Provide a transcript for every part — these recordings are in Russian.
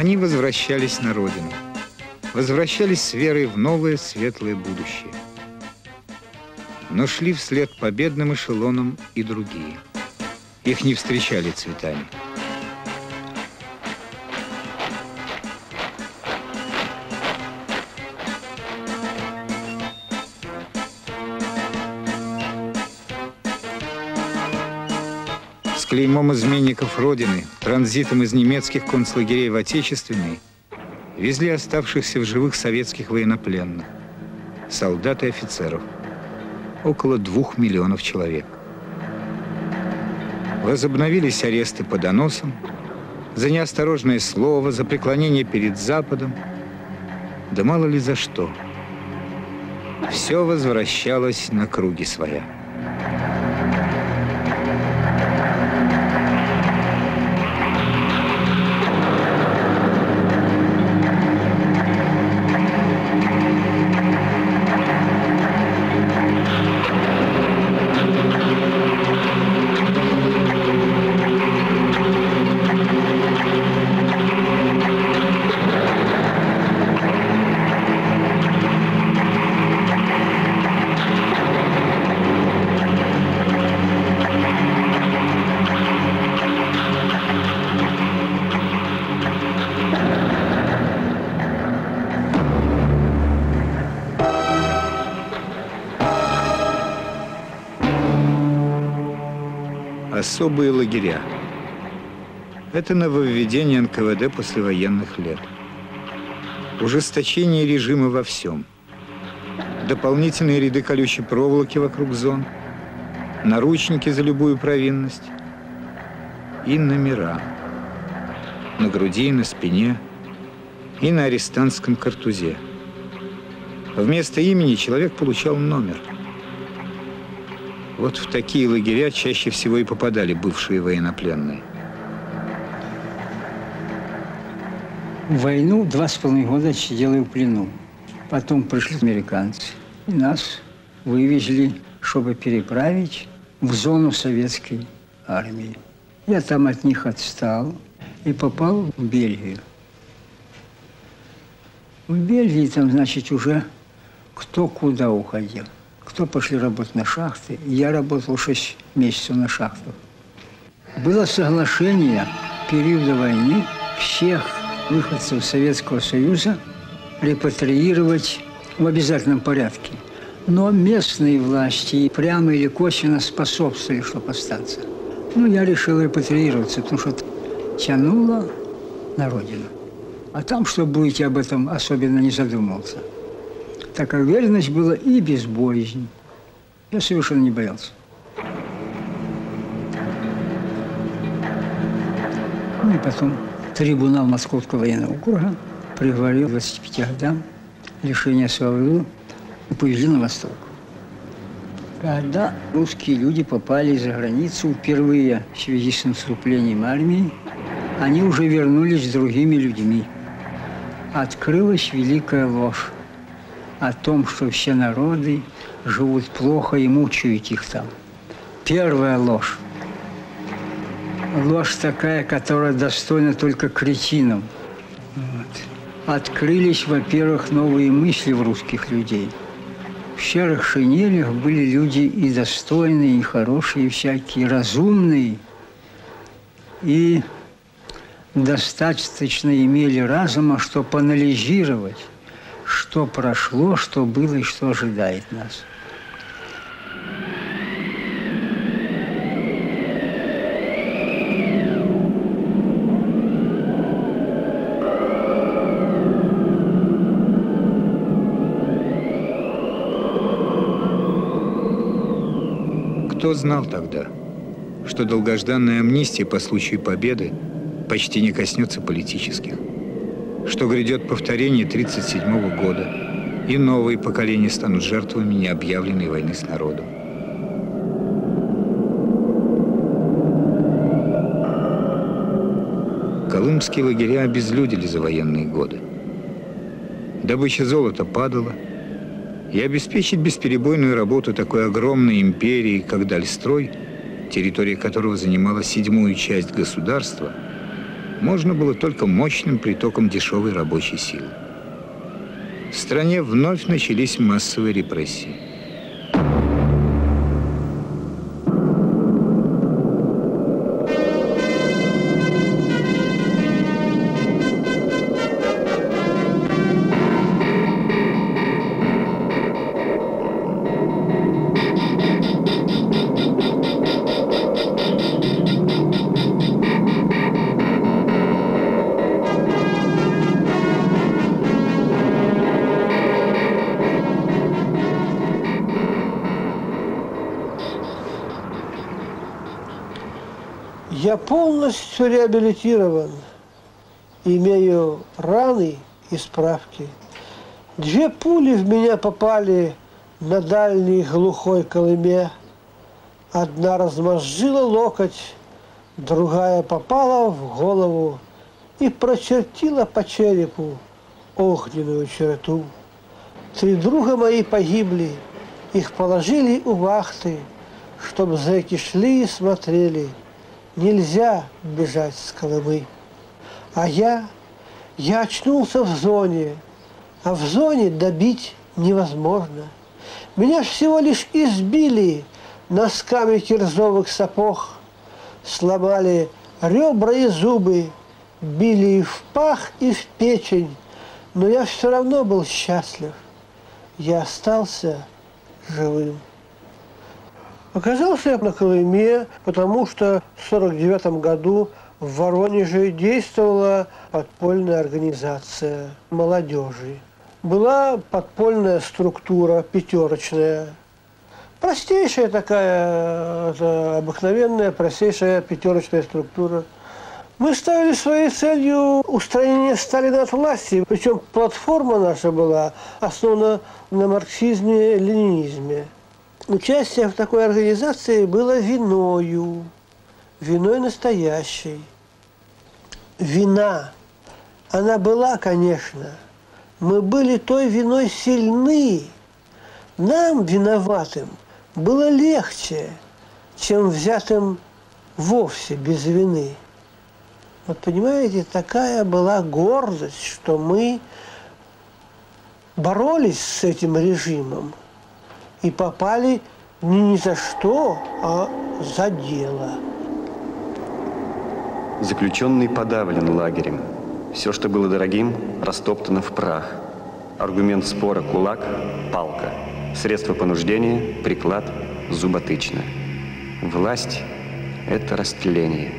Они возвращались на родину. Возвращались с верой в новое светлое будущее. Но шли вслед победным эшелонам и другие. Их не встречали цветами. Клеймом изменников Родины, транзитом из немецких концлагерей в Отечественный, везли оставшихся в живых советских военнопленных, солдат и офицеров, около двух миллионов человек. Возобновились аресты по доносам, за неосторожное слово, за преклонение перед Западом, да мало ли за что. Все возвращалось на круги своя. Особые лагеря. Это нововведение НКВД послевоенных лет. Ужесточение режима во всем. Дополнительные ряды колючей проволоки вокруг зон. Наручники за любую провинность. И номера. На груди, на спине и на арестантском картузе. Вместо имени человек получал номер – вот в такие лагеря чаще всего и попадали бывшие военнопленные. войну два с половиной года сидела в плену. Потом пришли американцы. И нас вывезли, чтобы переправить в зону советской армии. Я там от них отстал и попал в Бельгию. В Бельгии там, значит, уже кто куда уходил кто пошли работать на шахты. Я работал 6 месяцев на шахтах. Было соглашение периода войны всех выходцев Советского Союза репатриировать в обязательном порядке. Но местные власти прямо или косвенно способствовали, чтобы остаться. Ну, я решил репатриироваться, потому что тянуло на родину. А там, что будете, об этом особенно не задумывался так как уверенность была и безбоязнь. Я совершенно не боялся. Ну и потом трибунал Московского военного округа приговорил 25 годам лишения свободы и повезли на восток. Когда русские люди попали за границу впервые в связи с наступлением армии, они уже вернулись с другими людьми. Открылась великая ложь о том, что все народы живут плохо и мучают их там. Первая ложь. Ложь такая, которая достойна только кретинам. Вот. Открылись, во-первых, новые мысли в русских людей. В серых шинелях были люди и достойные, и хорошие, и всякие, разумные. И достаточно имели разума, чтобы анализировать что прошло, что было и что ожидает нас. Кто знал тогда, что долгожданная амнистия по случаю победы почти не коснется политических? Что грядет повторение 1937 года, и новые поколения станут жертвами необъявленной войны с народом. Колымские лагеря обезлюдили за военные годы. Добыча золота падала, и обеспечить бесперебойную работу такой огромной империи, как Дальстрой, территория которого занимала седьмую часть государства, можно было только мощным притоком дешевой рабочей силы. В стране вновь начались массовые репрессии. Полностью реабилитирован, имею раны и справки. Две пули в меня попали на дальней глухой Колыме. Одна размозжила локоть, другая попала в голову и прочертила по черепу огненную черту. Три друга мои погибли, их положили у вахты, чтобы зэки шли и смотрели – Нельзя бежать с Колымы. А я, я очнулся в зоне, а в зоне добить невозможно. Меня всего лишь избили носками кирзовых сапог, сломали ребра и зубы, били и в пах, и в печень, но я все равно был счастлив. Я остался живым. Оказался я на Колыме, потому что в 1949 году в Воронеже действовала подпольная организация молодежи. Была подпольная структура, пятерочная. Простейшая такая, обыкновенная, простейшая пятерочная структура. Мы ставили своей целью устранение Сталина от власти. Причем платформа наша была основана на марксизме-ленинизме. Участие в такой организации было виною, виной настоящей. Вина, она была, конечно, мы были той виной сильны. Нам, виноватым, было легче, чем взятым вовсе без вины. Вот понимаете, такая была гордость, что мы боролись с этим режимом – и попали не за что, а за дело. Заключенный подавлен лагерем. Все, что было дорогим, растоптано в прах. Аргумент спора – кулак, палка. Средство понуждения – приклад, зуботычно. Власть – это растление.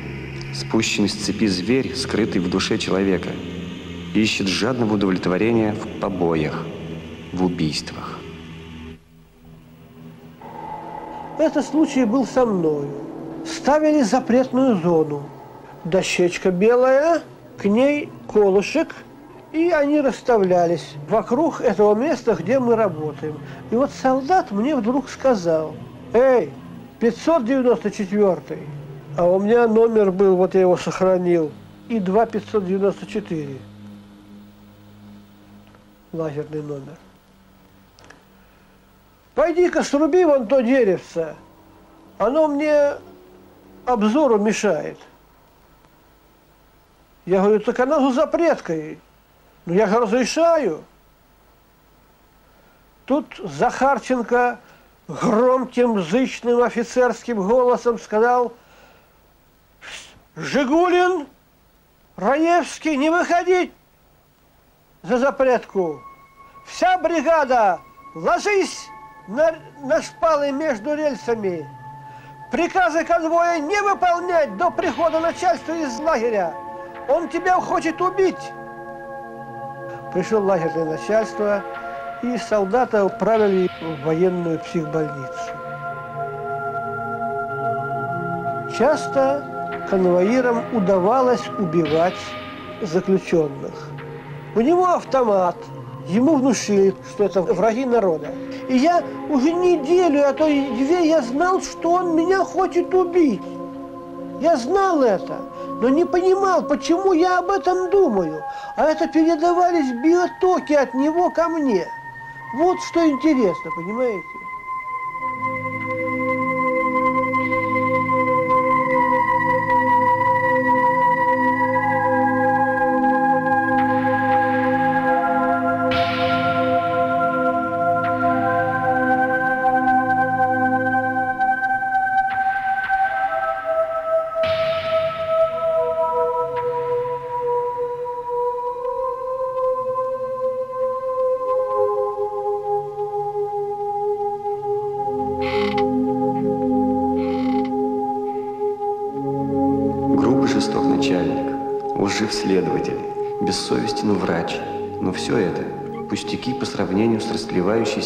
Спущенный с цепи зверь, скрытый в душе человека, ищет жадного удовлетворения в побоях, в убийствах. Этот случай был со мною. Ставили запретную зону. Дощечка белая, к ней колышек, и они расставлялись вокруг этого места, где мы работаем. И вот солдат мне вдруг сказал, «Эй, 594 а у меня номер был, вот я его сохранил, и 2 594. Лазерный номер. Пойди-ка сруби вон то деревце. Оно мне обзору мешает. Я говорю, так оно за запреткой. Ну я же разрешаю. Тут Захарченко громким, зычным офицерским голосом сказал, Жигулин, Раевский, не выходить за запретку. Вся бригада, ложись! На, на шпалы между рельсами. Приказы конвоя не выполнять до прихода начальства из лагеря. Он тебя хочет убить. Пришел лагерное начальство, и солдата управили в военную психбольницу. Часто конвоирам удавалось убивать заключенных. У него автомат, ему внушили, что это враги народа. И я уже неделю, а то и две, я знал, что он меня хочет убить. Я знал это, но не понимал, почему я об этом думаю. А это передавались биотоки от него ко мне. Вот что интересно, понимаете?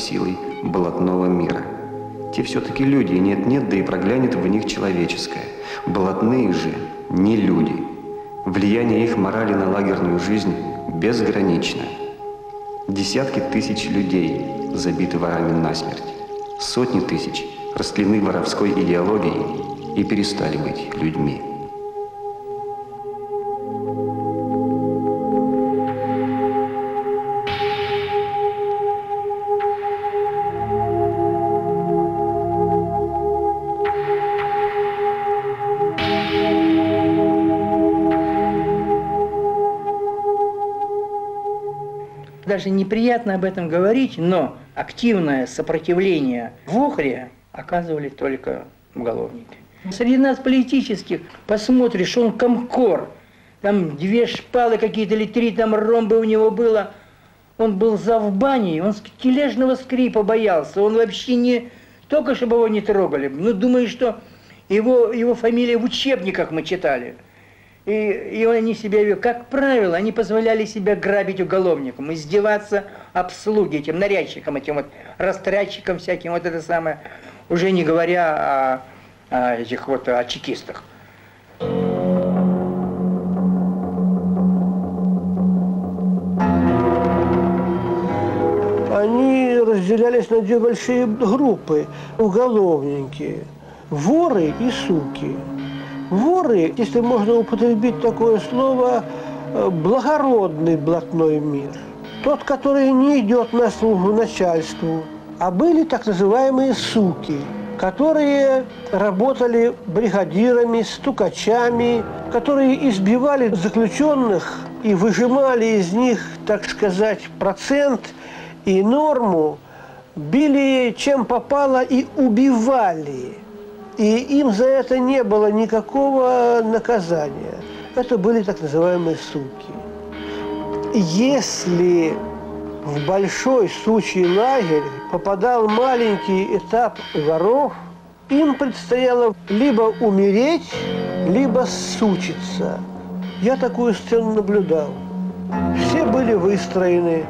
Силой болотного мира. Те все-таки люди, нет-нет, да и проглянет в них человеческое. Болотные же не люди. Влияние их морали на лагерную жизнь безгранично. Десятки тысяч людей забиты ворами насмерть. Сотни тысяч растлены воровской идеологией и перестали быть людьми. Даже неприятно об этом говорить, но активное сопротивление в Охре оказывали только уголовники. Среди нас политических посмотришь, он комкор, там две шпалы какие-то или три там ромбы у него было. Он был за в бане, он тележного скрипа боялся, он вообще не только чтобы его не трогали. Ну, думаю, что его, его фамилия в учебниках мы читали – и, и они себя, как правило, они позволяли себя грабить уголовникам, издеваться обслуги этим нарядчикам, этим вот растратчикам всяким, вот это самое, уже не говоря о, о этих вот о чекистах. Они разделялись на две большие группы – уголовники, воры и суки. Воры, если можно употребить такое слово, э, благородный блатной мир. Тот, который не идет на службу начальству. А были так называемые суки, которые работали бригадирами, стукачами, которые избивали заключенных и выжимали из них, так сказать, процент и норму, били чем попало и убивали – и им за это не было никакого наказания. Это были так называемые суки. Если в большой сучий лагерь попадал маленький этап воров, им предстояло либо умереть, либо сучиться. Я такую сцену наблюдал. Все были выстроены.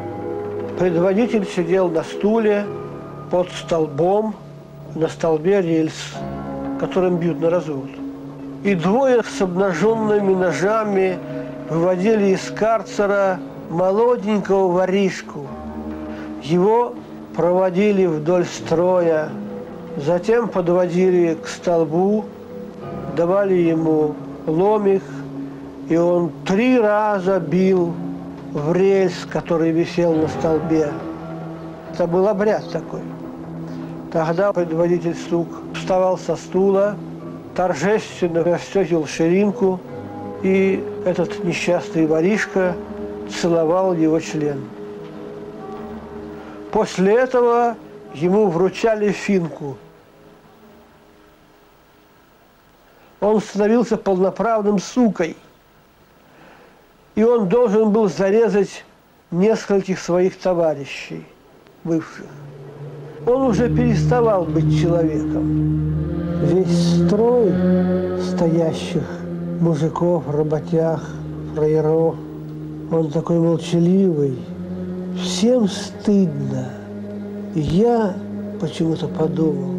Предводитель сидел на стуле под столбом, на столбе рельс которым бьют на развод. И двое с обнаженными ножами выводили из карцера молоденького воришку. Его проводили вдоль строя, затем подводили к столбу, давали ему ломик, и он три раза бил в рельс, который висел на столбе. Это был обряд такой. Тогда предводитель стук вставал со стула, торжественно расстегивал ширинку, и этот несчастный воришка целовал его член. После этого ему вручали финку. Он становился полноправным сукой. И он должен был зарезать нескольких своих товарищей бывших он уже переставал быть человеком. Весь строй стоящих мужиков, работяг, фраеров, он такой молчаливый, всем стыдно. Я почему-то подумал,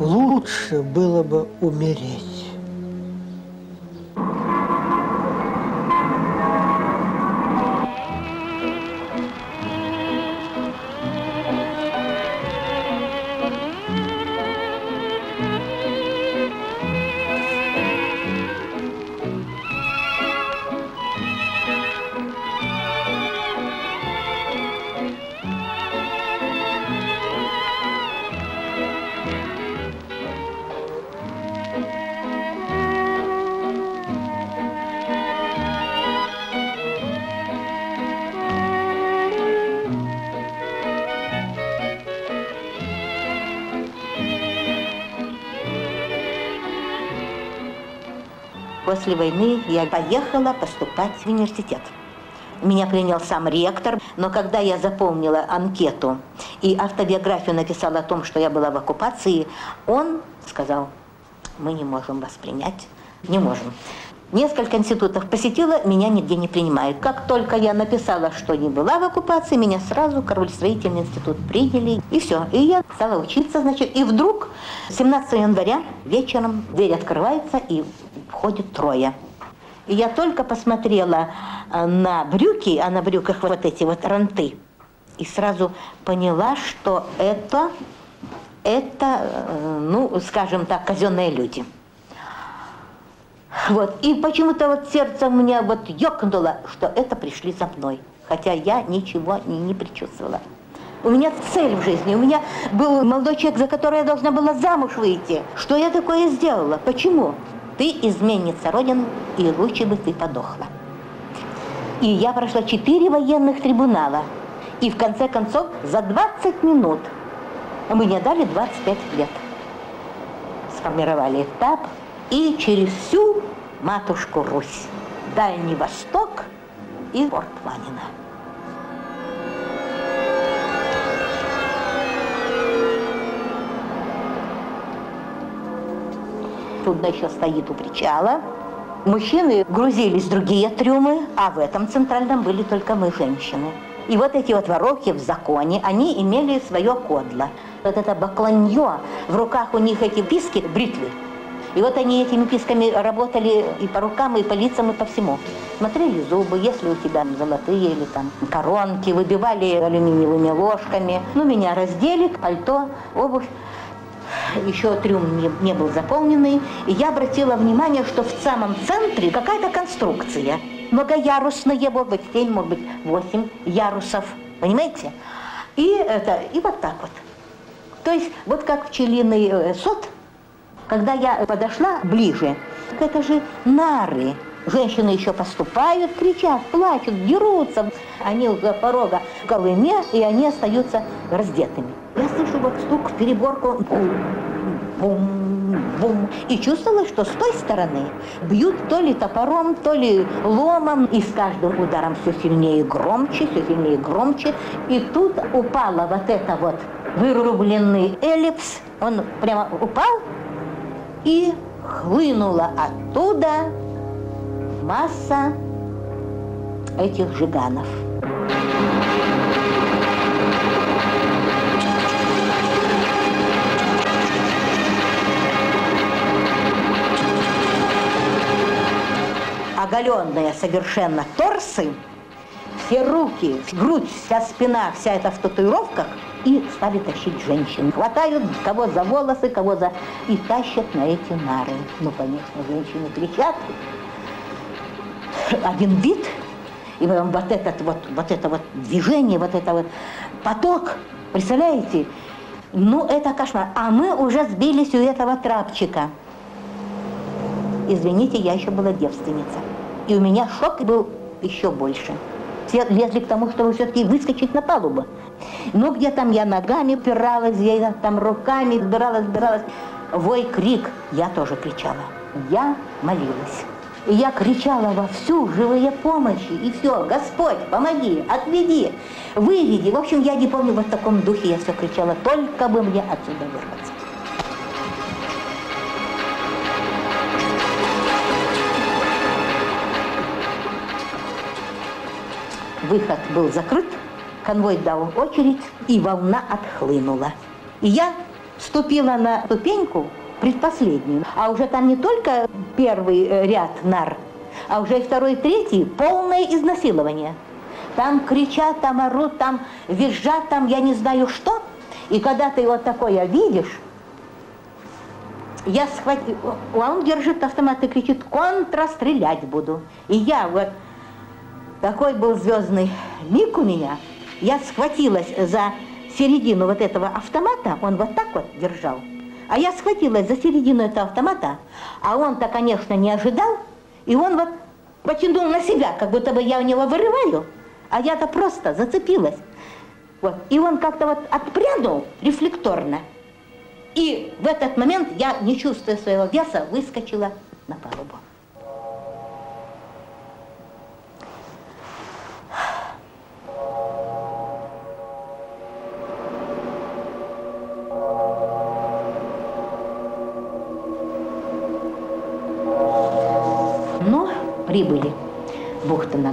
лучше было бы умереть. После войны я поехала поступать в университет. Меня принял сам ректор, но когда я заполнила анкету и автобиографию написала о том, что я была в оккупации, он сказал, мы не можем вас принять, не можем. Несколько институтов посетила, меня нигде не принимают. Как только я написала, что не была в оккупации, меня сразу Король-строительный институт приняли. И все. И я стала учиться, значит. И вдруг 17 января вечером дверь открывается, и входит трое. И я только посмотрела э, на брюки, а на брюках вот эти вот ранты, и сразу поняла, что это, это, э, ну, скажем так, казенные люди. Вот. И почему-то вот сердце у меня вот ёкнуло, что это пришли за мной. Хотя я ничего не, не предчувствовала. У меня цель в жизни. У меня был молодой человек, за который я должна была замуж выйти. Что я такое сделала? Почему? Ты изменница Родины, и лучше бы ты подохла. И я прошла четыре военных трибунала. И в конце концов за 20 минут мне дали 25 лет. Сформировали этап и через всю матушку Русь, Дальний Восток и порт Ванина. Судно еще стоит у причала. Мужчины грузились в другие трюмы, а в этом центральном были только мы, женщины. И вот эти вот воровки в законе, они имели свое кодло. Вот это бакланье, в руках у них эти писки, бритвы. И вот они этими писками работали и по рукам, и по лицам, и по всему. Смотрели зубы, если у тебя золотые или там коронки, выбивали алюминиевыми ложками. Ну, меня раздели, пальто, обувь. Еще трюм не, не был заполненный. И я обратила внимание, что в самом центре какая-то конструкция. Многоярусная, может быть, 7, может быть, 8 ярусов. Понимаете? И, это, и вот так вот. То есть, вот как пчелиный э, сот – когда я подошла ближе, это же нары. Женщины еще поступают, кричат, плачут, дерутся. Они за порога в Колыме, и они остаются раздетыми. Я слышу вот стук в переборку. Бум, бум. И чувствовала, что с той стороны бьют то ли топором, то ли ломом, и с каждым ударом все сильнее и громче, все сильнее и громче. И тут упала вот это вот вырубленный эллипс, он прямо упал, и хлынула оттуда масса этих жиганов. Оголенные совершенно торсы, все руки, грудь, вся спина, вся эта в татуировках – и стали тащить женщин. Хватают кого за волосы, кого за... и тащат на эти нары. Ну, конечно, женщины кричат. Один вид, и вот этот вот, вот это вот движение, вот это вот поток, представляете? Ну, это кошмар. А мы уже сбились у этого трапчика. Извините, я еще была девственница. И у меня шок был еще больше. Все лезли к тому, чтобы все-таки выскочить на палубу. Ну, где там я ногами упиралась, я там руками сбиралась, сбиралась. Вой, крик, я тоже кричала. Я молилась. И я кричала во всю живые помощи, и все, Господь, помоги, отведи, выведи. В общем, я не помню, вот в таком духе я все кричала, только бы мне отсюда вырваться. Выход был закрыт, конвой дал очередь, и волна отхлынула. И я вступила на ступеньку предпоследнюю, а уже там не только первый э, ряд нар, а уже и второй, третий, полное изнасилование. Там кричат, там орут, там визжат, там я не знаю что. И когда ты вот такое видишь, я схватил, он держит автомат и кричит, контра стрелять буду. И я вот, такой был звездный миг у меня – я схватилась за середину вот этого автомата, он вот так вот держал. А я схватилась за середину этого автомата, а он-то, конечно, не ожидал, и он вот потянул на себя, как будто бы я у него вырываю, а я-то просто зацепилась. Вот. И он как-то вот отпрянул рефлекторно. И в этот момент я, не чувствуя своего веса, выскочила на палубу.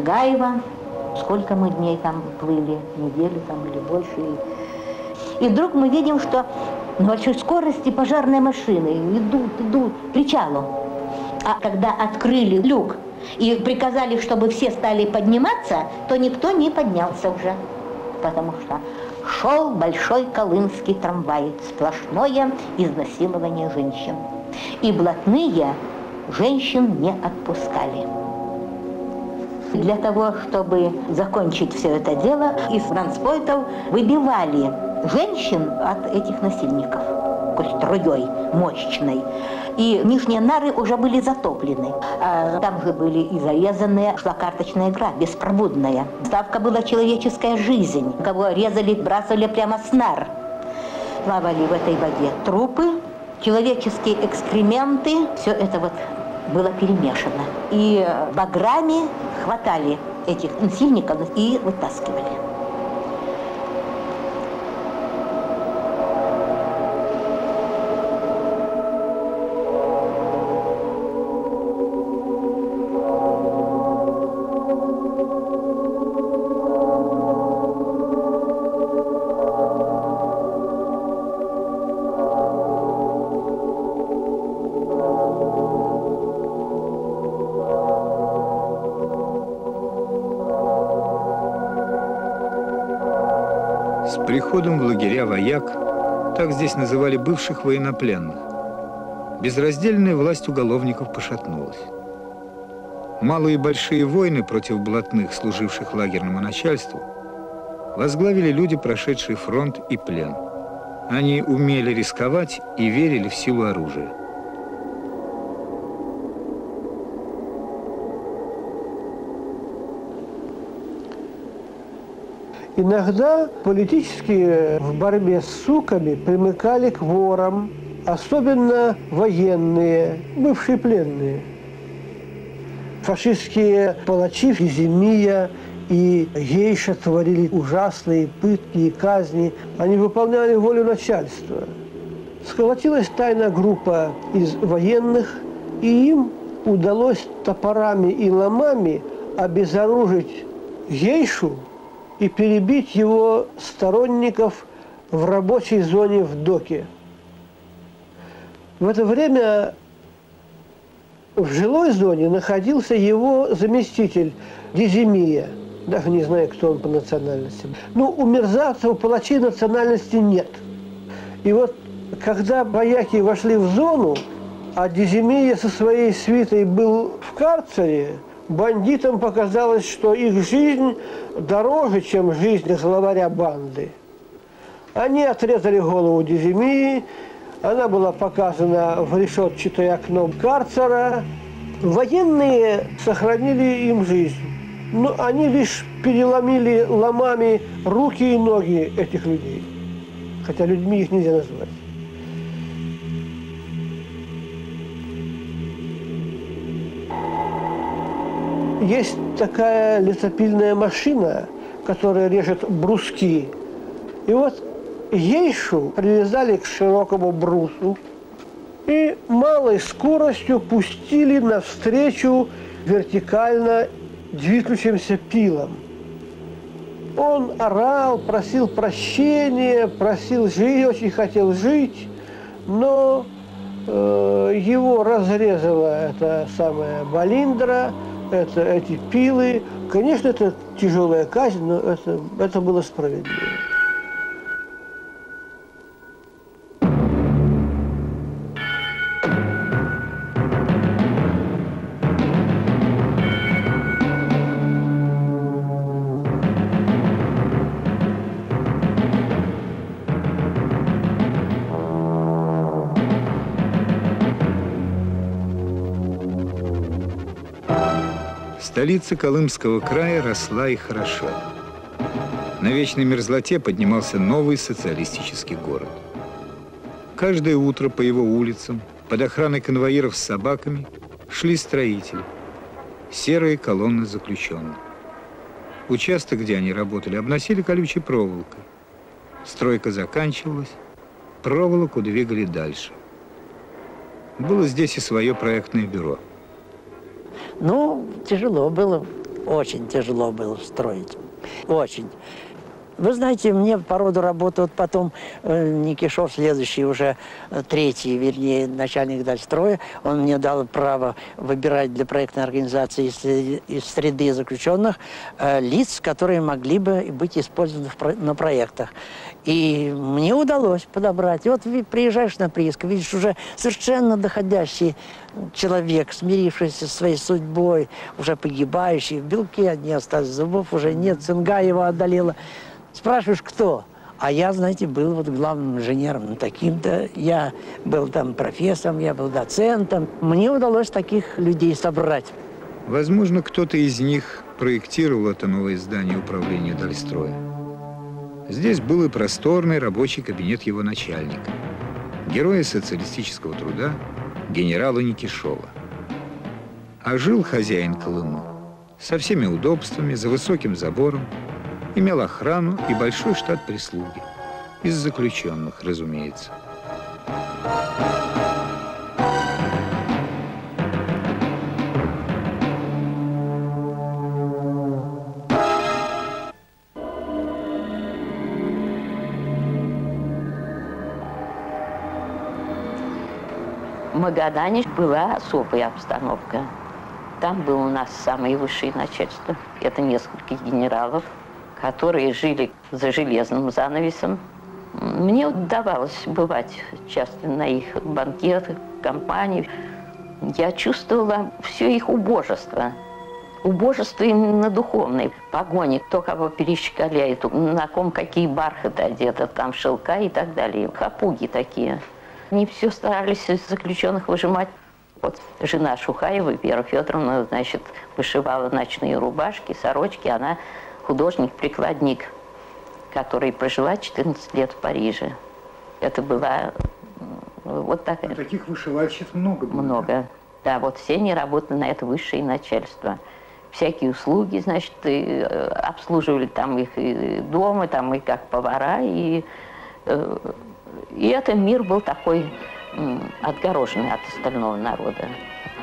Нагаева. Сколько мы дней там плыли, неделю там или больше. И вдруг мы видим, что на большой скорости пожарные машины идут, идут к причалу. А когда открыли люк и приказали, чтобы все стали подниматься, то никто не поднялся уже, потому что шел большой колымский трамвай, сплошное изнасилование женщин. И блатные женщин не отпускали. Для того, чтобы закончить все это дело, из транспортов выбивали женщин от этих насильников струей мощной. И нижние нары уже были затоплены. А там же были и зарезанные, шла карточная игра, беспробудная. Ставка была человеческая жизнь. Кого резали, бросали прямо с нар. Плавали в этой воде трупы, человеческие экскременты. Все это вот было перемешано. И баграми хватали этих насильников и вытаскивали. Приходом в лагеря вояк, так здесь называли бывших военнопленных, безраздельная власть уголовников пошатнулась. Малые и большие войны против блатных, служивших лагерному начальству, возглавили люди, прошедшие фронт и плен. Они умели рисковать и верили в силу оружия. Иногда политические в борьбе с суками примыкали к ворам, особенно военные, бывшие пленные. Фашистские палачи Физемия и Гейша творили ужасные пытки и казни. Они выполняли волю начальства. Сколотилась тайная группа из военных, и им удалось топорами и ломами обезоружить Гейшу и перебить его сторонников в рабочей зоне в доке. В это время в жилой зоне находился его заместитель Диземия. Даже не знаю, кто он по национальности. Ну, у мерзавцев, у палачей национальности нет. И вот, когда бояки вошли в зону, а Диземия со своей свитой был в карцере, бандитам показалось, что их жизнь дороже, чем жизнь главаря банды. Они отрезали голову Деземии, она была показана в решетчатое окно карцера. Военные сохранили им жизнь. Но они лишь переломили ломами руки и ноги этих людей. Хотя людьми их нельзя назвать. Есть такая лесопильная машина, которая режет бруски. И вот ейшу привязали к широкому брусу и малой скоростью пустили навстречу вертикально движущимся пилам. Он орал, просил прощения, просил жить, очень хотел жить, но э, его разрезала эта самая балиндра, это эти пилы. Конечно, это тяжелая казнь, но это, это было справедливо. Столица Колымского края росла и хорошо. На вечной мерзлоте поднимался новый социалистический город. Каждое утро по его улицам, под охраной конвоиров с собаками, шли строители. Серые колонны заключенных. Участок, где они работали, обносили колючей проволокой. Стройка заканчивалась, проволоку двигали дальше. Было здесь и свое проектное бюро – Ну, тяжело было, очень тяжело было строить. Очень. Вы знаете, мне по роду работы, вот потом э, Никишов, следующий уже, э, третий, вернее, начальник Дальстроя, он мне дал право выбирать для проектной организации из, из среды заключенных э, лиц, которые могли бы быть использованы в, на проектах. И мне удалось подобрать. И вот приезжаешь на прииск, видишь уже совершенно доходящий человек, смирившийся со своей судьбой, уже погибающий, в белке одни остались, зубов уже нет, цинга его одолела. Спрашиваешь, кто? А я, знаете, был вот главным инженером таким-то. Я был там профессором, я был доцентом. Мне удалось таких людей собрать. Возможно, кто-то из них проектировал это новое здание управления Дальстроя. Здесь был и просторный рабочий кабинет его начальника, героя социалистического труда, генерала Никишова. А жил хозяин Колыму со всеми удобствами, за высоким забором, имел охрану и большой штат прислуги. Из заключенных, разумеется. Магадане была особая обстановка. Там было у нас самое высшее начальство. Это несколько генералов, которые жили за железным занавесом. Мне удавалось бывать часто на их банкетах, компаниях. Я чувствовала все их убожество. Убожество именно духовной погони. Кто кого перещеголяет, на ком какие бархаты одеты, там шелка и так далее. Хапуги такие. Они все старались из заключенных выжимать. Вот жена Шухаева, Вера Федоровна, значит, вышивала ночные рубашки, сорочки. Она художник-прикладник, который прожила 14 лет в Париже. Это была вот такая... А таких вышивальщиц много было? Много. Да, вот все они работали на это высшее начальство. Всякие услуги, значит, и, э, обслуживали там их и дома, там и как повара, и, э, и этот мир был такой отгороженный от остального народа.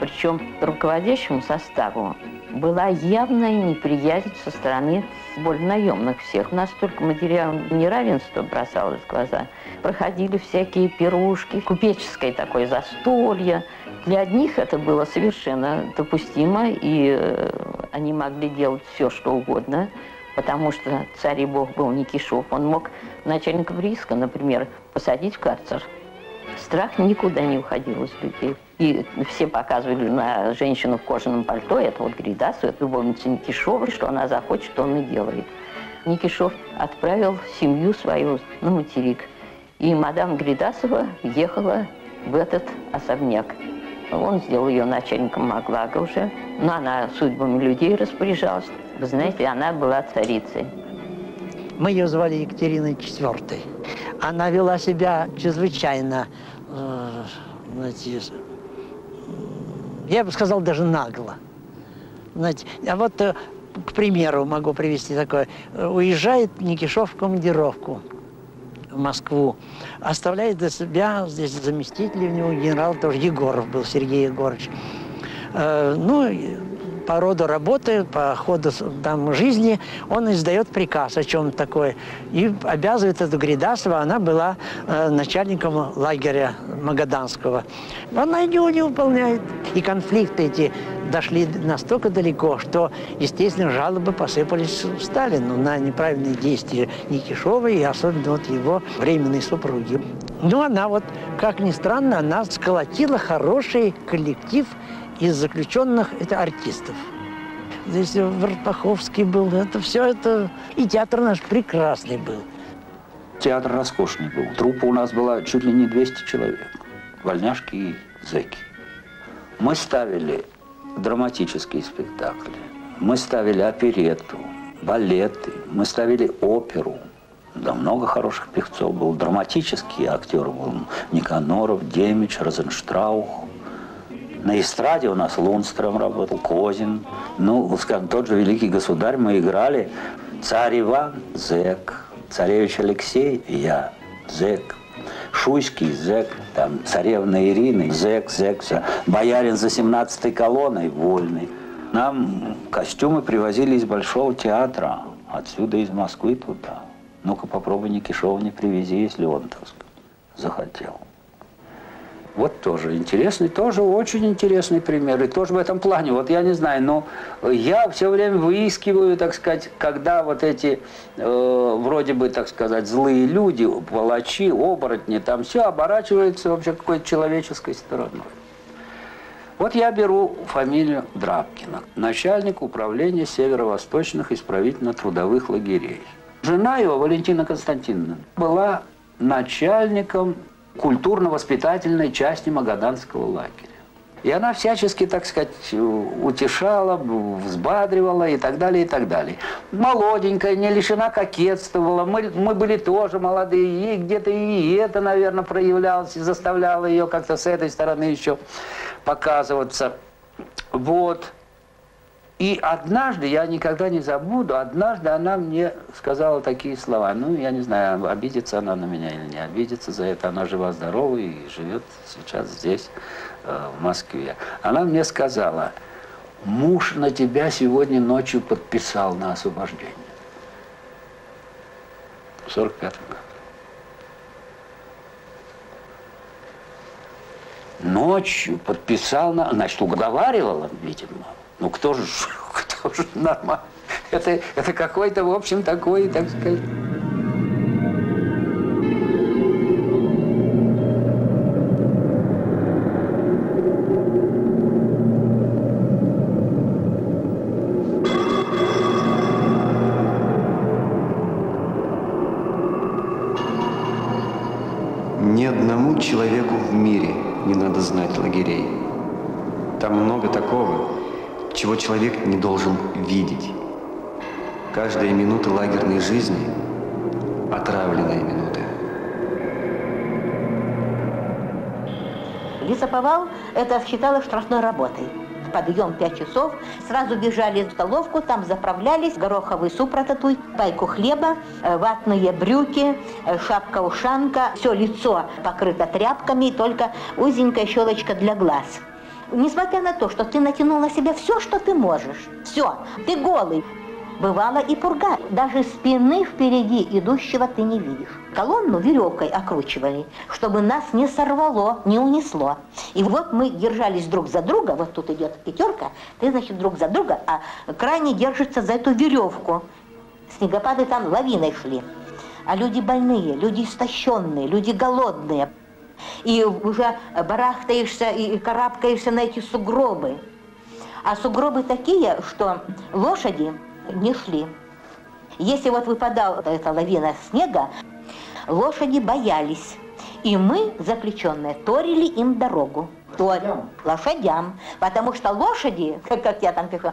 Причем руководящему составу была явная неприязнь со стороны более наемных всех. У нас только материальное неравенство бросалось в глаза. Проходили всякие пирушки, купеческое такое застолье. Для одних это было совершенно допустимо, и э, они могли делать все, что угодно, потому что царь и бог был Никишов. Он мог начальника прииска, например, посадить в карцер – Страх никуда не уходил из людей. И все показывали на женщину в кожаном пальто, это вот Гридасу, это любовница Никишова, что она захочет, он и делает. Никишов отправил семью свою на материк. И мадам Гридасова ехала в этот особняк. Он сделал ее начальником Маглага уже, но она судьбами людей распоряжалась. Вы знаете, она была царицей. Мы ее звали Екатериной IV. Она вела себя чрезвычайно, э, знаете, я бы сказал, даже нагло. Знаете, а вот, э, к примеру, могу привести такое. Уезжает Никишов в командировку в Москву, оставляет для себя здесь заместитель у него генерал тоже Егоров был, Сергей Егорович. Э, ну, по роду работы, по ходу там, жизни, он издает приказ о чем-то такое. И обязывает эту Гридасова, она была э, начальником лагеря Магаданского. Она его не выполняет. И конфликты эти дошли настолько далеко, что, естественно, жалобы посыпались Сталину на неправильные действия Никишова и особенно вот его временной супруги. Ну, она вот, как ни странно, она сколотила хороший коллектив из заключенных это артистов. Здесь Вартаховский был, это все это... И театр наш прекрасный был. Театр роскошный был. Труппа у нас была чуть ли не 200 человек. Вольняшки и зэки. Мы ставили драматические спектакли. Мы ставили оперетту, балеты, мы ставили оперу. Да, много хороших певцов был. Драматический актер был Никаноров, Демич, Розенштраух. На эстраде у нас Лунстром работал, Козин. Ну, скажем, тот же великий государь мы играли. Царь Иван – зэк, царевич Алексей – я, зэк. Шуйский – зэк, там, царевна Ирина – зэк, зэк, все. Боярин за 17-й колонной – вольный. Нам костюмы привозили из Большого театра, отсюда из Москвы туда. Ну-ка попробуй Никишова не привези, если он, так сказать, захотел. Вот тоже интересный, тоже очень интересный пример. И тоже в этом плане, вот я не знаю, но я все время выискиваю, так сказать, когда вот эти э, вроде бы, так сказать, злые люди, палачи, оборотни, там все оборачивается вообще какой-то человеческой стороной. Вот я беру фамилию Драбкина, начальник управления северо-восточных исправительно-трудовых лагерей. Жена его, Валентина Константиновна, была начальником культурно-воспитательной части Магаданского лагеря. И она всячески, так сказать, утешала, взбадривала и так далее, и так далее. Молоденькая, не лишена кокетства была. Мы, мы были тоже молодые, и где-то и это, наверное, проявлялось, и заставляло ее как-то с этой стороны еще показываться. Вот. И однажды, я никогда не забуду, однажды она мне сказала такие слова. Ну, я не знаю, обидится она на меня или не обидится за это. Она жива-здорова и живет сейчас здесь, э, в Москве. Она мне сказала, муж на тебя сегодня ночью подписал на освобождение. В 45 году. Ночью подписал на... Значит, уговаривала, видимо. Ну кто же, кто же нормально? Это, это какой-то, в общем, такой, так сказать... Ни одному человеку в мире не надо знать лагерей. Там много такого, чего человек не должен видеть. Каждая минута лагерной жизни – отравленная минута. Лесоповал это считалось штрафной работой. Подъем 5 часов, сразу бежали в столовку, там заправлялись, гороховый суп рататуй, пайку хлеба, э, ватные брюки, э, шапка-ушанка, все лицо покрыто тряпками, только узенькая щелочка для глаз. Несмотря на то, что ты натянул на себя все, что ты можешь, все, ты голый, Бывала и пурга. Даже спины впереди идущего ты не видишь. Колонну веревкой окручивали, чтобы нас не сорвало, не унесло. И вот мы держались друг за друга, вот тут идет пятерка, ты, значит, друг за друга, а крайне держится за эту веревку. Снегопады там лавиной шли. А люди больные, люди истощенные, люди голодные. И уже барахтаешься и карабкаешься на эти сугробы. А сугробы такие, что лошади не шли. Если вот выпадала эта лавина снега, лошади боялись. И мы, заключенные, торили им дорогу. Торим лошадям. Потому что лошади, как я там пишу,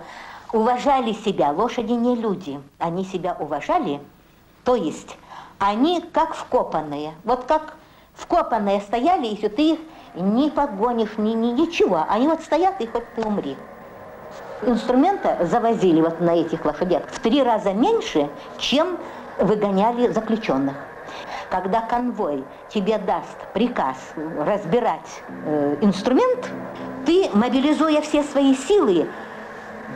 уважали себя. Лошади не люди. Они себя уважали. То есть они как вкопанные. Вот как вкопанные стояли, и ты их не погонишь, ни, ни, ничего. Они вот стоят, и хоть ты умри. Инструмента завозили вот на этих лошадях в три раза меньше, чем выгоняли заключенных. Когда конвой тебе даст приказ разбирать э, инструмент, ты, мобилизуя все свои силы,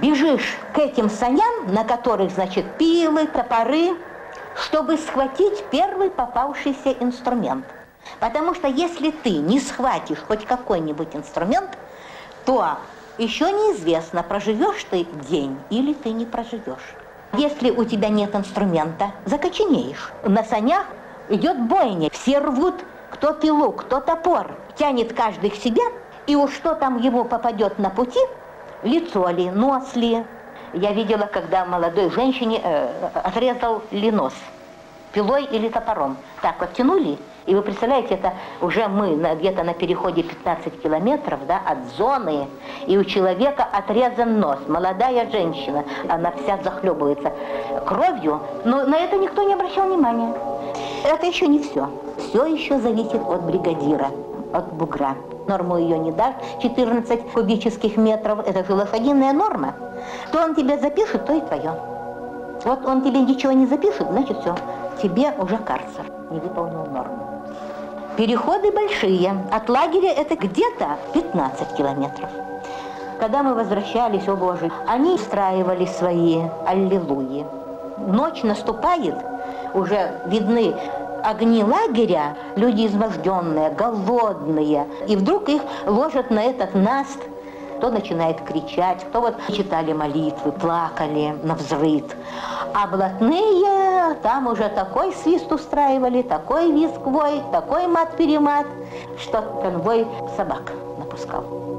бежишь к этим саням, на которых, значит, пилы, топоры, чтобы схватить первый попавшийся инструмент. Потому что если ты не схватишь хоть какой-нибудь инструмент, то еще неизвестно, проживешь ты день или ты не проживешь. Если у тебя нет инструмента, закоченеешь. На санях идет бойня. Все рвут кто лук, кто топор. Тянет каждый к себе, и уж что там ему попадет на пути, лицо ли, нос ли. Я видела, когда молодой женщине э, отрезал ли нос пилой или топором. Так вот тянули, и вы представляете, это уже мы где-то на переходе 15 километров да, от зоны, и у человека отрезан нос. Молодая женщина, она вся захлебывается кровью, но на это никто не обращал внимания. Это еще не все. Все еще зависит от бригадира, от бугра. Норму ее не дашь, 14 кубических метров, это же лошадиная норма. То он тебе запишет, то и твое. Вот он тебе ничего не запишет, значит все, тебе уже карцер, не выполнил норму. Переходы большие. От лагеря это где-то 15 километров. когда мы возвращались, о Боже, они устраивали свои аллилуйи. Ночь наступает, уже видны огни лагеря, люди изможденные, голодные, и вдруг их ложат на этот наст, кто начинает кричать, кто вот читали молитвы, плакали на взрыв. А блатные там уже такой свист устраивали, такой визг вой, такой мат-перемат, что конвой собак напускал.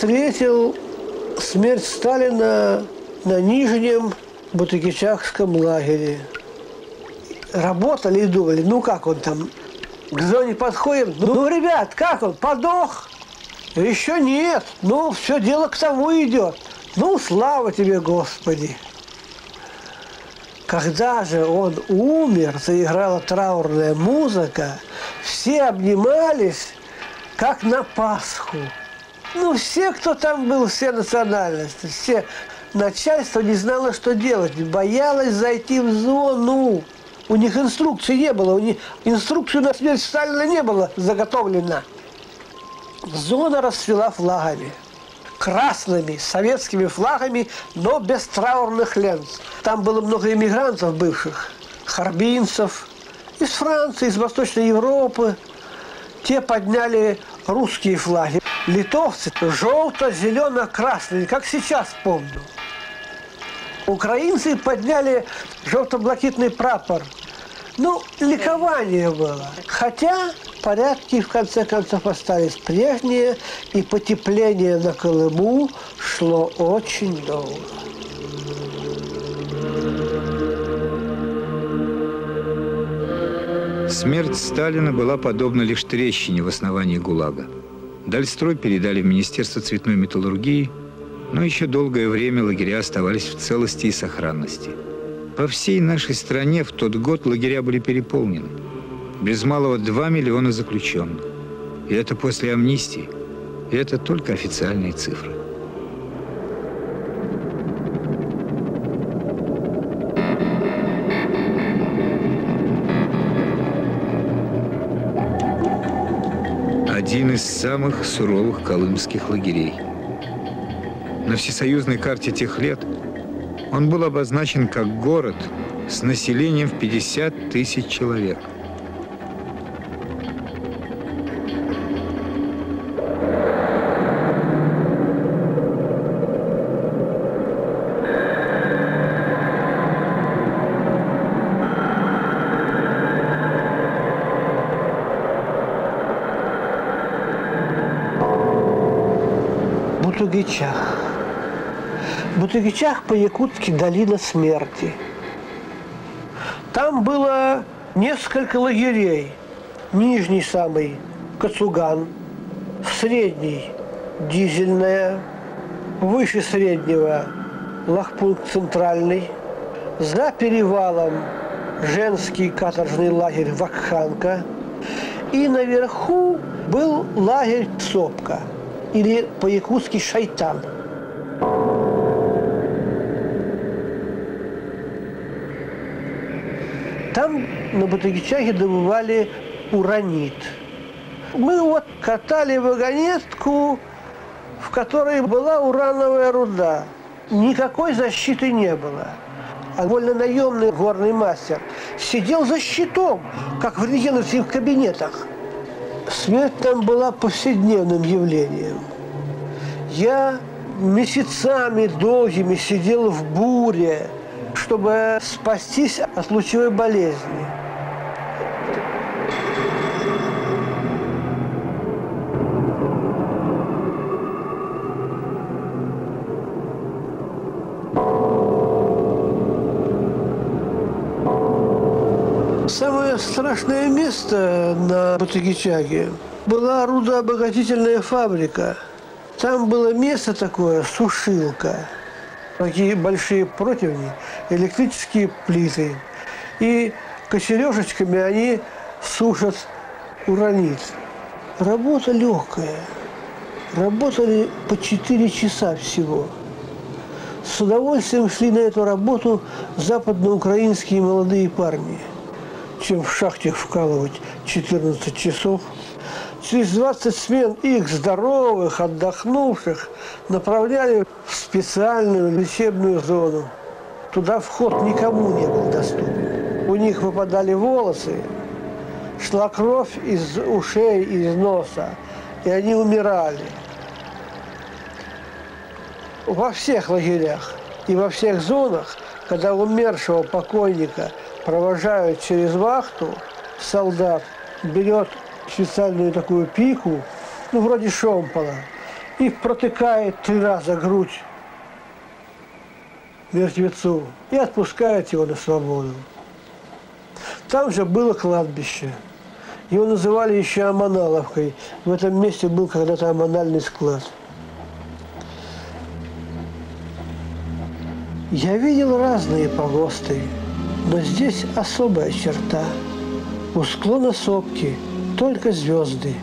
Встретил смерть Сталина на Нижнем Бутыкичахском лагере. Работали и думали, ну как он там, к зоне подходим, ну, ребят, как он, подох? Еще нет, ну, все дело к тому идет. Ну, слава тебе, Господи! Когда же он умер, заиграла траурная музыка, все обнимались, как на Пасху. Ну, все, кто там был, все национальности, все. Начальство не знало, что делать, боялось зайти в зону. У них инструкции не было, у них инструкции на смерть Сталина не было заготовлено. Зона расцвела флагами. Красными советскими флагами, но без траурных лент. Там было много иммигрантов бывших, харбинцев, из Франции, из Восточной Европы. Те подняли русские флаги. Литовцы желто-зелено-красные, как сейчас помню. Украинцы подняли желто-блакитный прапор. Ну, ликование было. Хотя порядки, в конце концов, остались прежние, и потепление на Колыму шло очень долго. Смерть Сталина была подобна лишь трещине в основании ГУЛАГа. Дальстрой передали в Министерство цветной металлургии, но еще долгое время лагеря оставались в целости и сохранности. По всей нашей стране в тот год лагеря были переполнены. Без малого 2 миллиона заключенных. И это после амнистии. И это только официальные цифры. Один из самых суровых колымских лагерей. На всесоюзной карте тех лет он был обозначен как город с населением в 50 тысяч человек. Бутугичах. Бутугичах по-якутски долина смерти. Там было несколько лагерей. Нижний самый – Кацуган, средний – Дизельная, выше среднего – Лахпункт Центральный, за перевалом – женский каторжный лагерь Вакханка, и наверху был лагерь Сопка, или по-якутски Шайтан. Там на Батагичахе добывали уранит. Мы вот катали вагонетку, в которой была урановая руда. Никакой защиты не было. А вольно-наемный горный мастер сидел за щитом, как в рентгеновских кабинетах. Смерть там была повседневным явлением. Я месяцами долгими сидел в буре, чтобы спастись от лучевой болезни. Самое страшное место на Батагичаге была рудообогатительная фабрика. Там было место такое, сушилка. Такие большие противни, электрические плиты. И кочережечками они сушат уранит. Работа легкая. Работали по 4 часа всего. С удовольствием шли на эту работу западноукраинские молодые парни – чем в шахте вкалывать 14 часов. Через 20 смен их здоровых, отдохнувших направляли в специальную лечебную зону. Туда вход никому не был доступен. У них выпадали волосы, шла кровь из ушей, из носа, и они умирали. Во всех лагерях и во всех зонах, когда умершего покойника провожают через вахту, солдат берет специальную такую пику, ну, вроде шомпола, и протыкает три раза грудь мертвецу и отпускает его на свободу. Там же было кладбище. Его называли еще Аманаловкой. В этом месте был когда-то аманальный склад. Я видел разные погосты. Но здесь особая черта. У склона сопки только звезды,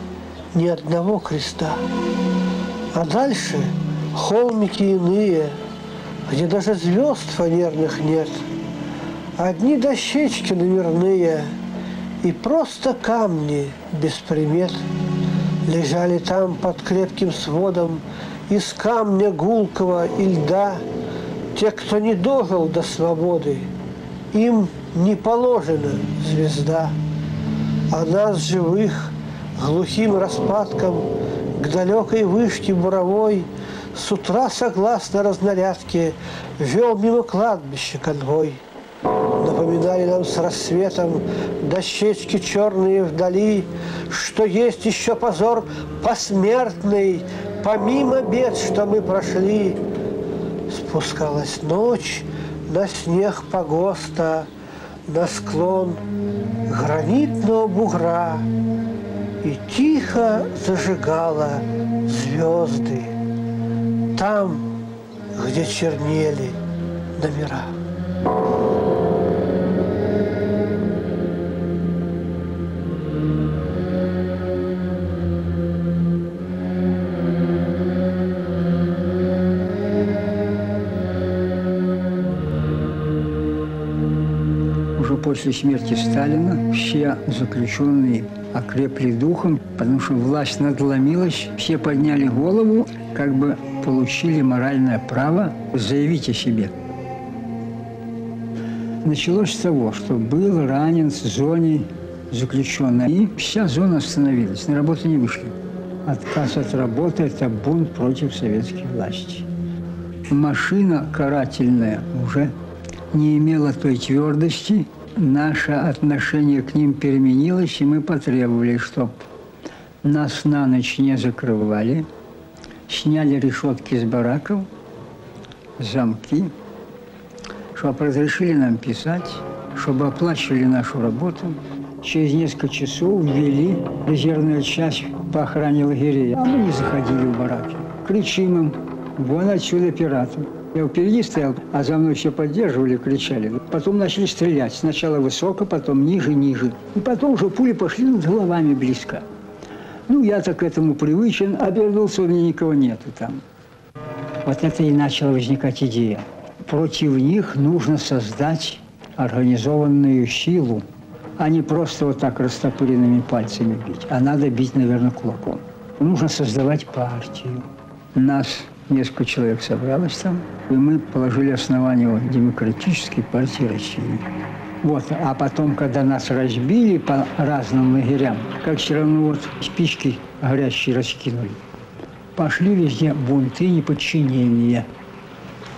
ни одного креста. А дальше холмики иные, где даже звезд фанерных нет. Одни дощечки номерные и просто камни без примет лежали там под крепким сводом из камня гулкого и льда те, кто не дожил до свободы – им не положена звезда, а нас живых глухим распадком к далекой вышке буровой с утра, согласно разнарядке, вел мимо кладбища конвой. Напоминали нам с рассветом дощечки черные вдали, что есть еще позор посмертный, помимо бед, что мы прошли. Спускалась ночь, на снег погоста, на склон гранитного бугра и тихо зажигала звезды там, где чернели номера. После смерти Сталина все заключенные окрепли духом, потому что власть надломилась, все подняли голову, как бы получили моральное право заявить о себе. Началось с того, что был ранен в зоне заключенный, и вся зона остановилась, на работу не вышли. Отказ от работы – это бунт против советской власти. Машина карательная уже не имела той твердости, наше отношение к ним переменилось, и мы потребовали, чтобы нас на ночь не закрывали, сняли решетки с бараков, замки, чтобы разрешили нам писать, чтобы оплачивали нашу работу. Через несколько часов ввели резервную часть по охране лагерей. А мы не заходили в бараки. Кричим им, вон отсюда пираты. Я впереди стоял, а за мной все поддерживали, кричали. Потом начали стрелять. Сначала высоко, потом ниже, ниже. И потом уже пули пошли над головами близко. Ну, я так к этому привычен, обернулся, у меня никого нету там. Вот это и начала возникать идея. Против них нужно создать организованную силу, а не просто вот так растопыренными пальцами бить, а надо бить, наверное, кулаком. Нужно создавать партию. Нас несколько человек собралось там, и мы положили основание Демократической партии России. Вот, а потом, когда нас разбили по разным лагерям, как все равно вот спички горящие раскинули, пошли везде бунты и неподчинения.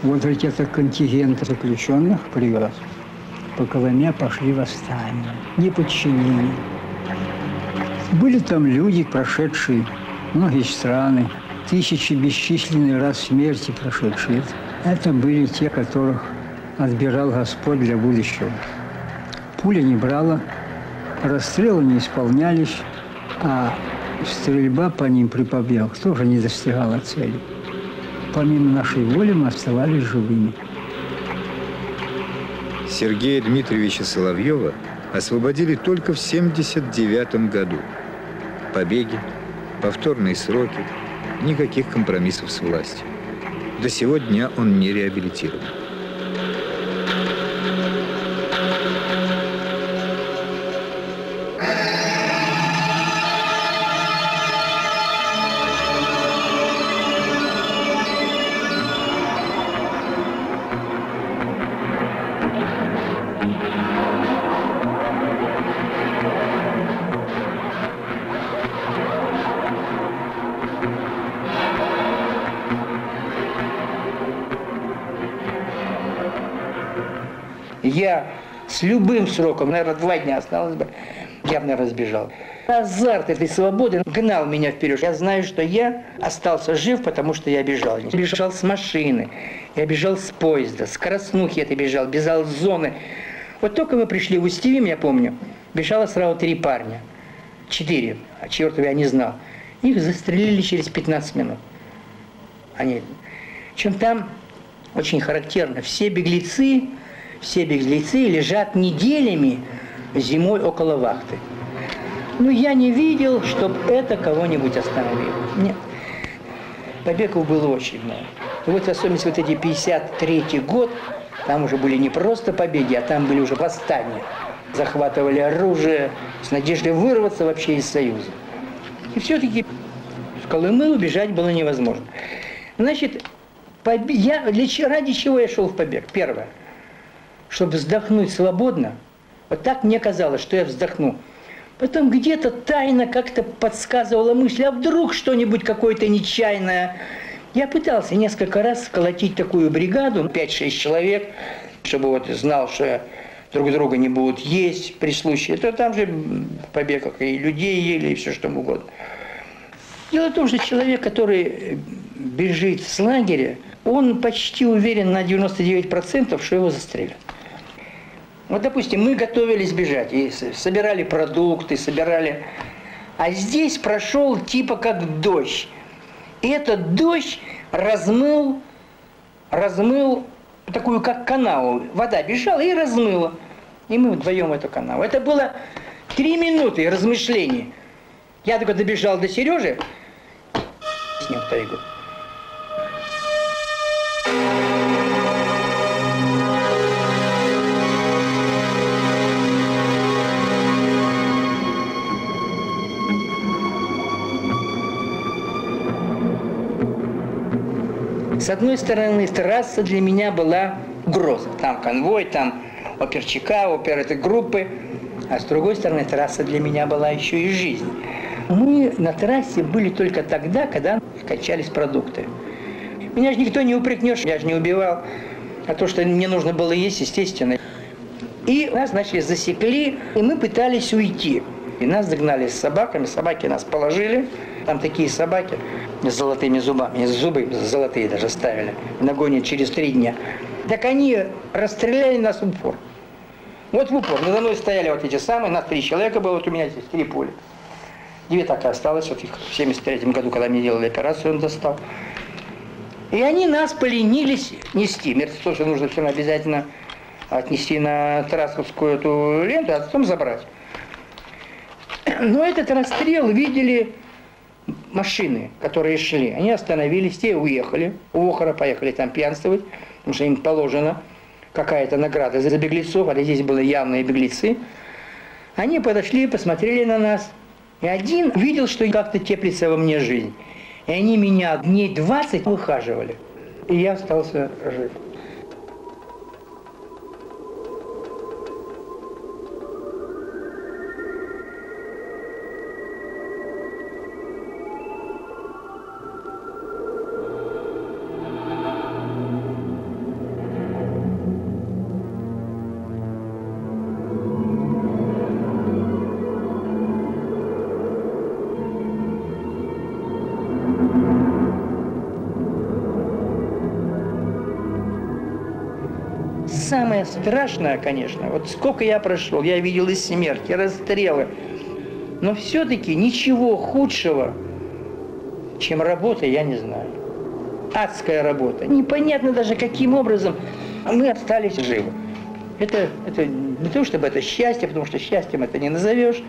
Вот эти это контингент заключенных привез. По Колыме пошли восстания, неподчинение. Были там люди, прошедшие многие страны, тысячи бесчисленный раз смерти прошедшие. Это были те, которых отбирал Господь для будущего. Пуля не брала, расстрелы не исполнялись, а стрельба по ним при побегах тоже не достигала цели. Помимо нашей воли мы оставались живыми. Сергея Дмитриевича Соловьева освободили только в 1979 году. Побеги, повторные сроки, никаких компромиссов с властью. До сего дня он не реабилитирован. С любым сроком, наверное, два дня осталось бы, я бы, разбежал. Азарт этой свободы гнал меня вперед. Я знаю, что я остался жив, потому что я бежал. Я бежал с машины, я бежал с поезда, с Краснухи это бежал, бежал с зоны. Вот только мы пришли в Устивим, я помню, бежало сразу три парня. Четыре, а четвертого я не знал. Их застрелили через 15 минут. Они... Чем там очень характерно, все беглецы все беглецы лежат неделями зимой около вахты. Но я не видел, чтобы это кого-нибудь остановило. Нет. Побегов было очень много. И вот в особенности вот эти 53 год, там уже были не просто побеги, а там были уже восстания. Захватывали оружие с надеждой вырваться вообще из Союза. И все-таки в Колымы убежать было невозможно. Значит, я, для, ради чего я шел в побег? Первое – чтобы вздохнуть свободно, вот так мне казалось, что я вздохну. Потом где-то тайно как-то подсказывала мысль, а вдруг что-нибудь какое-то нечаянное. Я пытался несколько раз сколотить такую бригаду, 5-6 человек, чтобы вот знал, что друг друга не будут есть при случае. Это там же в побегах и людей ели, и все что угодно. Дело в том, что человек, который бежит с лагеря, он почти уверен на 99%, что его застрелят. Вот, допустим, мы готовились бежать, и собирали продукты, собирали... А здесь прошел типа как дождь. И этот дождь размыл, размыл такую как канаву. Вода бежала и размыла. И мы вдвоем эту канаву. Это было три минуты размышлений. Я только добежал до Сережи, с ним в тайгу. С одной стороны, трасса для меня была угроза. Там конвой, там оперчика, опер этой группы. А с другой стороны, трасса для меня была еще и жизнь. Мы на трассе были только тогда, когда качались продукты. Меня же никто не упрекнешь, я же не убивал. А то, что мне нужно было есть, естественно. И нас, значит, засекли, и мы пытались уйти. И нас загнали с собаками, собаки нас положили. Там такие собаки с золотыми зубами, зубы золотые даже ставили, на гоне через три дня. Так они расстреляли нас в упор. Вот в упор. Надо мной стояли вот эти самые, нас три человека было, вот у меня здесь три пули. Две так и осталось, вот их в 73 году, когда мне делали операцию, он достал. И они нас поленились нести. Мертвецов тоже нужно все обязательно отнести на Тарасовскую эту ленту, а потом забрать. Но этот расстрел видели машины, которые шли, они остановились, те уехали, у Охора поехали там пьянствовать, потому что им положено какая-то награда за беглецов, а здесь были явные беглецы. Они подошли, посмотрели на нас, и один видел, что как-то теплится во мне жизнь. И они меня дней 20 выхаживали. И я остался жив. Страшное, конечно, вот сколько я прошел, я видел и смерть, и расстрелы, но все-таки ничего худшего, чем работа, я не знаю. Адская работа. Непонятно даже, каким образом мы остались живы. Это, это не то, чтобы это счастье, потому что счастьем это не назовешь.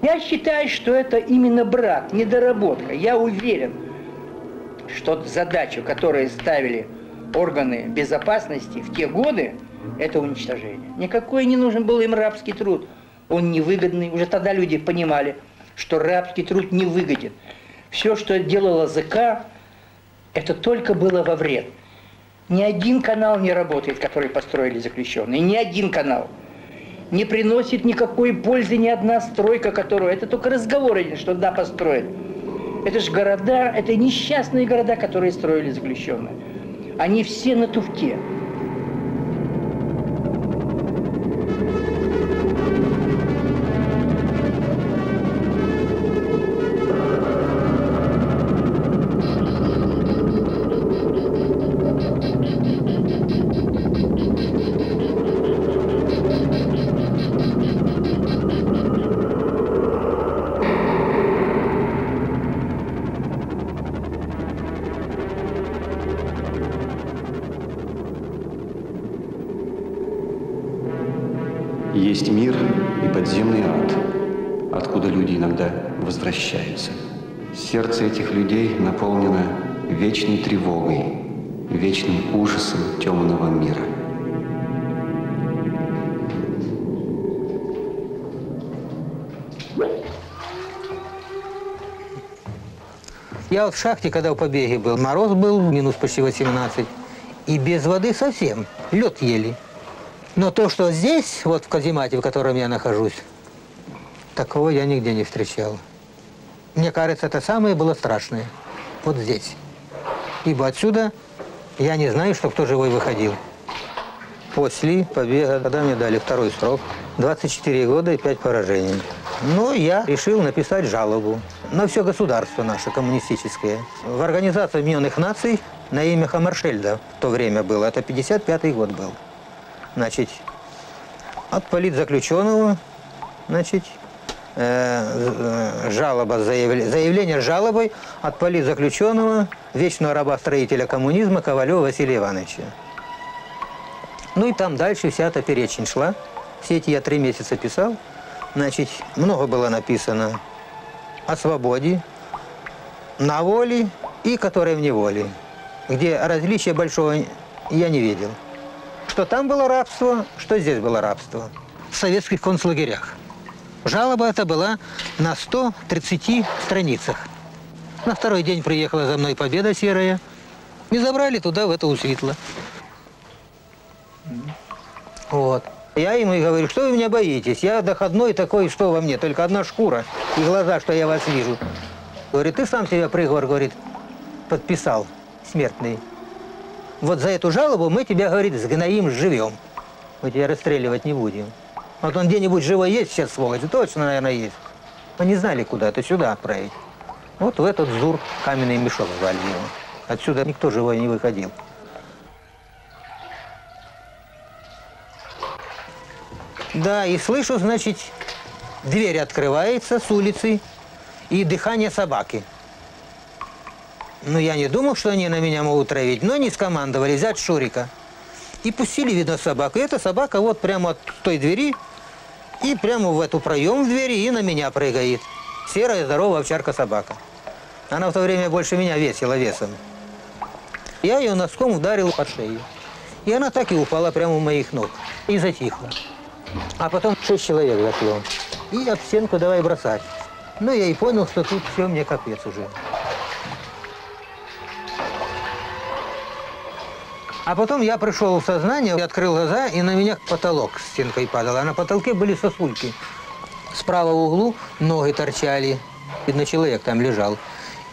Я считаю, что это именно брак, недоработка. Я уверен, что задачу, которую ставили органы безопасности в те годы, это уничтожение. Никакой не нужен был им рабский труд. Он невыгодный. Уже тогда люди понимали, что рабский труд не выгоден. Все, что делала ЗК, это только было во вред. Ни один канал не работает, который построили заключенные. Ни один канал. Не приносит никакой пользы ни одна стройка, которую... Это только разговор один, что да, построят. Это же города, это несчастные города, которые строили заключенные. Они все на туфте. Вечной тревогой, вечным ужасом темного мира. Я вот в шахте, когда в побеге был, мороз был, минус почти 18, и без воды совсем, лед ели. Но то, что здесь, вот в каземате, в котором я нахожусь, такого я нигде не встречал. Мне кажется, это самое было страшное. Вот здесь. Ибо отсюда я не знаю, что кто живой выходил. После побега, когда мне дали второй срок, 24 года и 5 поражений. Ну, я решил написать жалобу на все государство наше коммунистическое. В Организацию Объединенных Наций на имя Хамаршельда в то время было. Это 55 год был. Значит, от политзаключенного, значит, э, э, жалоба, заявление, заявление жалобой от политзаключенного, вечного раба-строителя коммунизма Ковалева Василия Ивановича. Ну и там дальше вся эта перечень шла. Все эти я три месяца писал. Значит, много было написано о свободе, на воле и которая в неволе, где различия большого я не видел. Что там было рабство, что здесь было рабство. В советских концлагерях. Жалоба эта была на 130 страницах. На второй день приехала за мной победа серая. И забрали туда, в это усвитло. Вот. Я ему и говорю, что вы меня боитесь? Я доходной такой, что во мне? Только одна шкура и глаза, что я вас вижу. Говорит, ты сам себе приговор, говорит, подписал смертный. Вот за эту жалобу мы тебя, говорит, сгноим, живем. Мы тебя расстреливать не будем. Вот он где-нибудь живой есть сейчас, сволочь? Точно, наверное, есть. Мы не знали, куда это сюда отправить. Вот в этот зур каменный мешок звали его. Отсюда никто живой не выходил. Да, и слышу, значит, дверь открывается с улицы и дыхание собаки. Ну, я не думал, что они на меня могут травить, но не скомандовали взять Шурика. И пустили, видно, собаку. И эта собака вот прямо от той двери и прямо в эту проем в двери и на меня прыгает. Серая, здоровая овчарка собака. Она в то время больше меня весила весом. Я ее носком ударил под шею. И она так и упала прямо у моих ног. И затихла. А потом шесть человек зашло. И об стенку давай бросать. Ну, я и понял, что тут все, мне капец уже. А потом я пришел в сознание, открыл глаза, и на меня потолок стенкой падал. А на потолке были сосульки. Справа в углу ноги торчали. Видно, человек там лежал.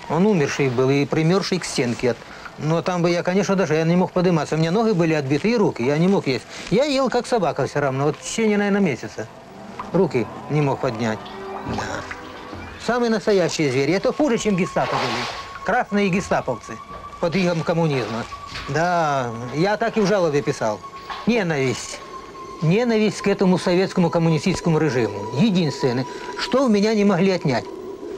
Он умерший был и примерший к стенке. Но там бы я, конечно, даже я не мог подниматься. У меня ноги были отбиты и руки, я не мог есть. Я ел как собака все равно, вот в течение, наверное, месяца. Руки не мог поднять. Да. Самый настоящий зверь. Это хуже, чем гестапо были. Красные гестаповцы под игом коммунизма. Да, я так и в жалобе писал. Ненависть. Ненависть к этому советскому коммунистическому режиму. Единственное, что у меня не могли отнять.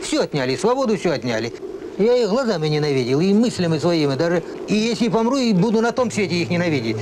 Все отняли, свободу все отняли. Я их глазами ненавидел, и мыслями своими даже. И если помру, и буду на том свете их ненавидеть.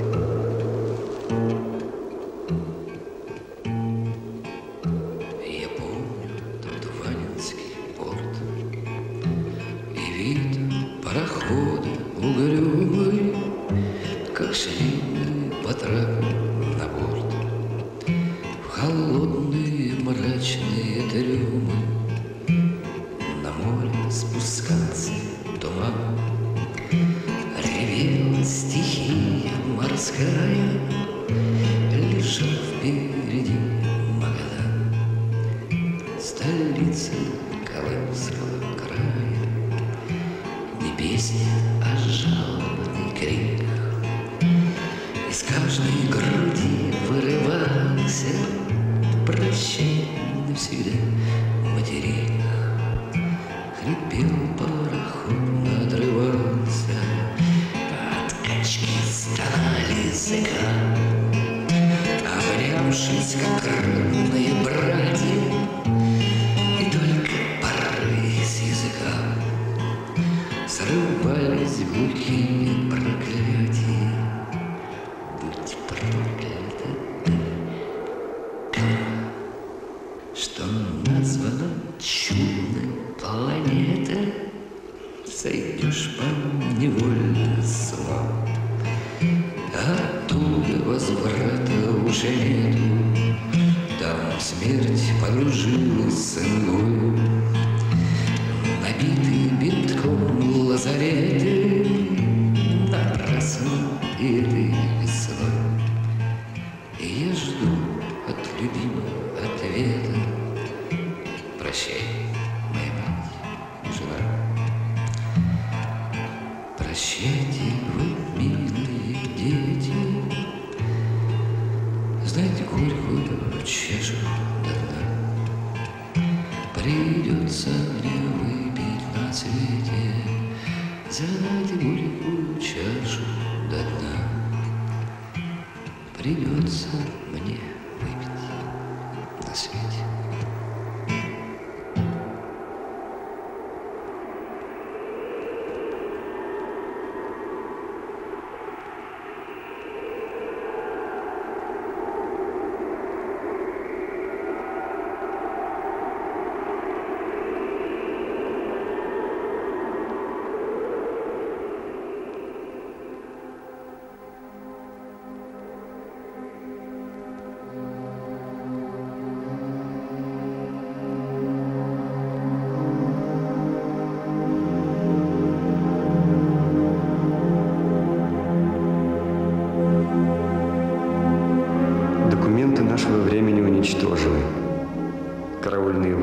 Языка Обнявшись, как равные братья. И только поры с языка Срывались проклятия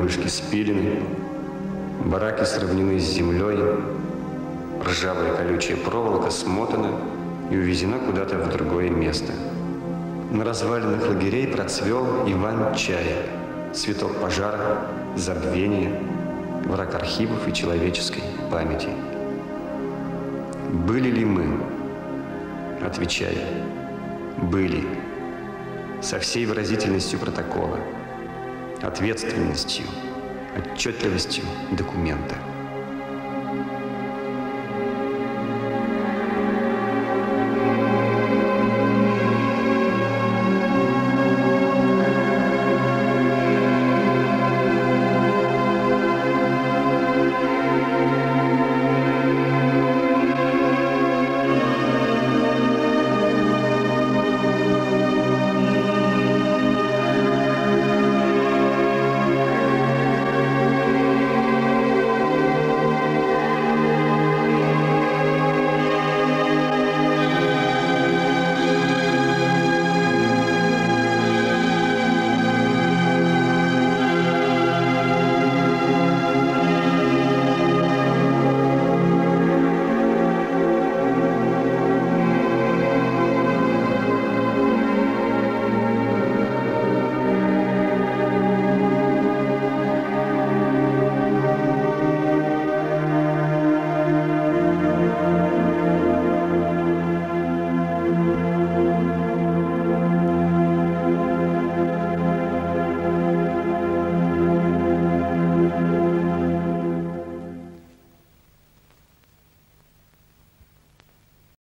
Вышки спилены, бараки сравнены с землей, ржавая колючая проволока смотана и увезена куда-то в другое место. На развалинах лагерей процвел Иван-чай, цветок пожара, забвения, враг архивов и человеческой памяти. Были ли мы? Отвечаю, были со всей выразительностью протокола, ответственностью, отчетливостью документа.